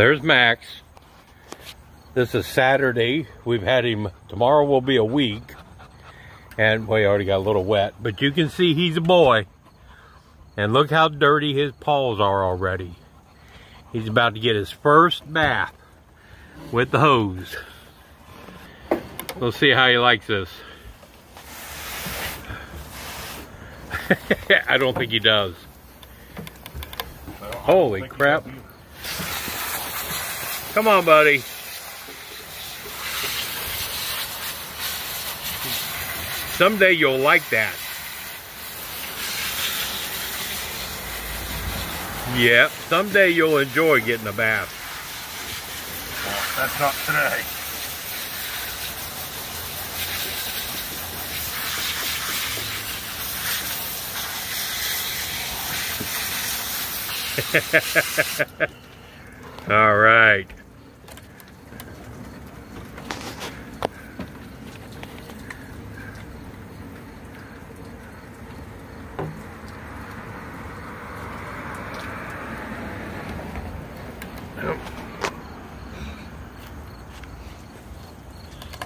There's Max. This is Saturday. We've had him, tomorrow will be a week. And we already got a little wet, but you can see he's a boy. And look how dirty his paws are already. He's about to get his first bath with the hose. We'll see how he likes this. I don't think he does. Holy crap. Come on, buddy. Someday you'll like that. Yep, someday you'll enjoy getting a bath. Well, that's not today. All right.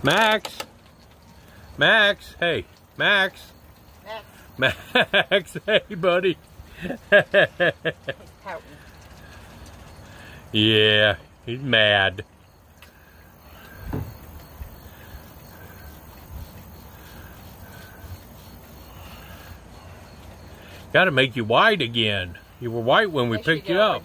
Max. Max. Hey, Max. Max. Max. Hey, buddy. Yeah, he's mad. Got to make you white again. You were white when we picked you up.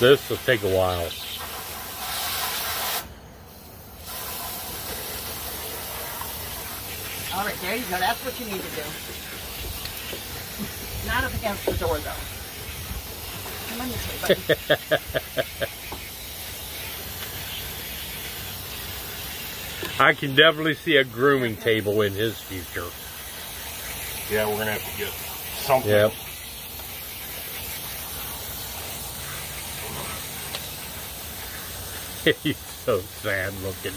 This will take a while. All right, there you go. That's what you need to do. Not up against the door, though. Come on this way, buddy. I can definitely see a grooming table in his future. Yeah, we're gonna have to get something. Yep. He's so sad looking.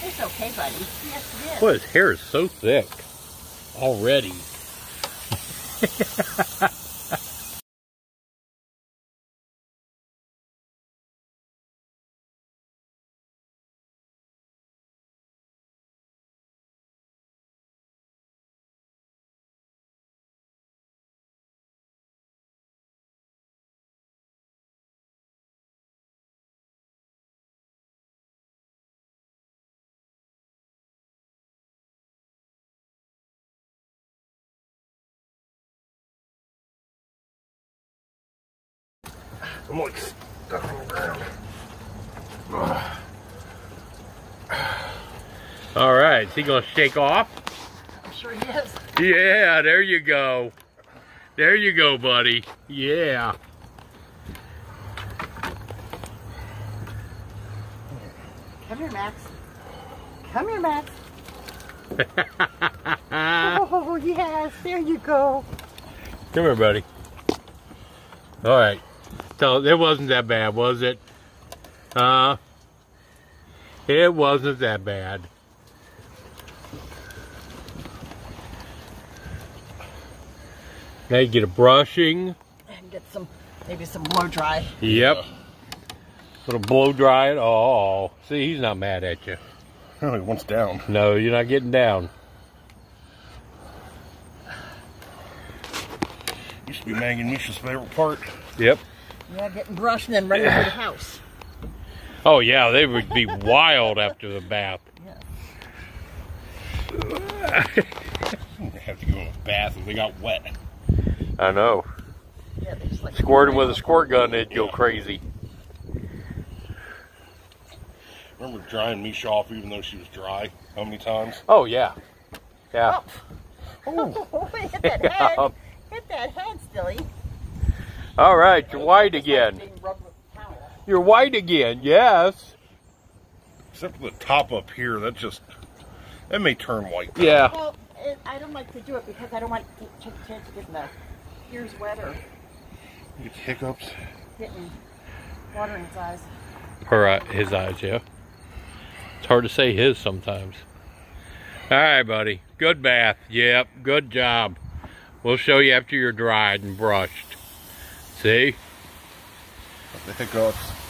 It's okay, buddy. Yes, it is. Boy, his hair is so thick already. I'm like stuck on the ground. All right, is he gonna shake off? I'm sure he is. Yeah, there you go. There you go, buddy. Yeah. Come here, Max. Come here, Max. Oh, yes. There you go. Come here, buddy. All right. So it wasn't that bad, was it? Uh, it wasn't that bad. Now you get a brushing. And get some, maybe some blow dry. Yep. Little blow dry it. all. see, he's not mad at you. Oh, one's down. No, you're not getting down. Used to be Maggie and Misha's favorite part. Yep. Yeah, getting brushed and then running to the house. Oh yeah, they would be wild after the bath. Yeah. have to go them a bath if they got wet. I know. Yeah, they just like Squirting with a squirt gun, they'd go crazy. Remember drying Misha off even though she was dry? How many times? Oh, yeah. Yeah. Oh, oh hit that head. Hit that head, Stilly. All right, you're white again. being rubbed with a towel. You're white again, yes. Except for the top up here, that just that may turn white. Yeah. Well, I don't like to do it because I don't want to take a chance of getting the ears wet or You get hiccups. getting water in his eyes. Her, uh, his eyes, yeah. It's hard to say his sometimes. All right, buddy. Good bath. Yep, good job. We'll show you after you're dried and brushed. See? The hiccups.